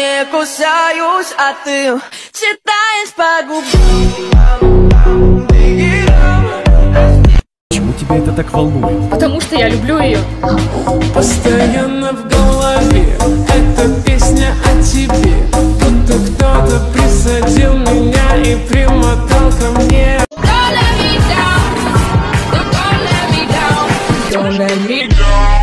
не кусаюсь, а ты читаешь по губам. Почему тебя это так волнует? Потому что я люблю ее. Постоянно в голове эта песня о тебе. Будто кто-то присадил меня и примотал ко мне. Don't let me down. Don't let me down. Don't let me down.